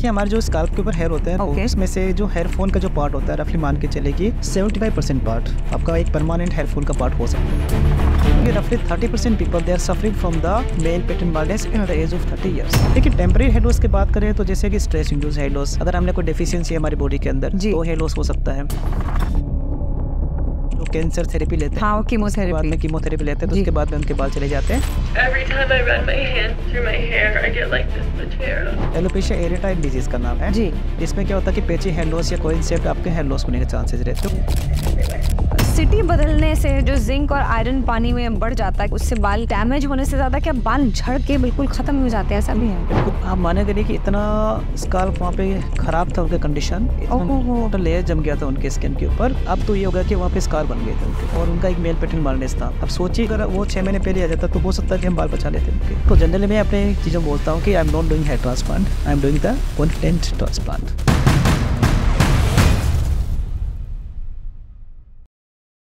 कि हमारे जो स्काल्प के ऊपर हेयर होते हैं Okay. उसमें से जो हेयर फ़ोन का जो पार्ट होता है रफली मान के चले कि 75 परसेंट पार्ट आपका एक परमानेंट हेयर फ़ोन का पार्ट हो सकता है। रफली 30 percent people they are suffering from the male pattern baldness in the age of 30 years देखिए टेम्परेरी हेयर लॉस की बात करें तो जैसे कि स्ट्रेस इंड्यूस हेयर लॉस अगर हमने कोई डेफिशिएंसी है हमारी बॉडी के अंदर जी। तो हेयर लॉस हो सकता है। जो कैंसर थेरेपी लेते हैं हाँ बाद में कीमोथेरेपी लेते हैं तो उसके बाद में उनके बाल चले जाते हैं। एलोपेशिया एरिया टाइप डिज़ीज़ का नाम है। जी। इसमें क्या होता है कि पेची हेयर लॉस या कोई इंसेप्ट आपके हेयर लॉस होने के चांसेस रहते हैं। बदलने से जो जिंक और आयरन पानी में बढ़ जाता है उससे बाल डैमेज होने से ज़्यादा क्या बाल झड़ के बिल्कुल खत्म हो जाते हैं ऐसा भी है? आप मानेंगे नहीं कि इतना स्काल्प वहाँ पे खराब था उनका कंडीशन ओहो। लेयर जम गया था उनके स्किन के ऊपर। अब तो ये हो गया कि वहाँ पे स्कार बन गए थे उनके। और उनका एक मेल पैटर्न मारनेस था। अब सोचिए अगर वो छह महीने पहले आ जाता तो हो सकता है कि हम बाल बचा लेते उनके। तो जनरली मैं अपने चीज़ों बोलता हूँ कि I am not doing hair transplant I am doing the confident transplant